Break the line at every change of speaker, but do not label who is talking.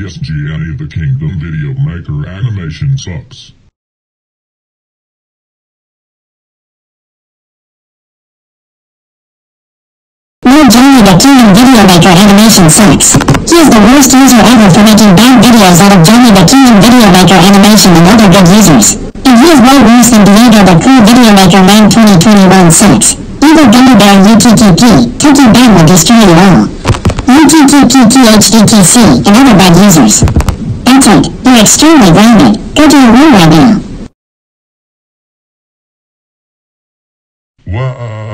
Yes, Gianni the Kingdom Video Maker animation sucks.
No Gianni the Kingdom Video Maker animation sucks. He is the worst user ever for making bad videos out of Gianni the Kingdom Video Maker animation and other good users. And he is way worse than Diego the Cool Video Maker Man 2021 sucks. Evil Gummy Bear UTTP, Tiki Bad will destroy you all. UTTTTHDTC and other bad users. That's it, you're extremely grounded. Go to your room right now.
Wow.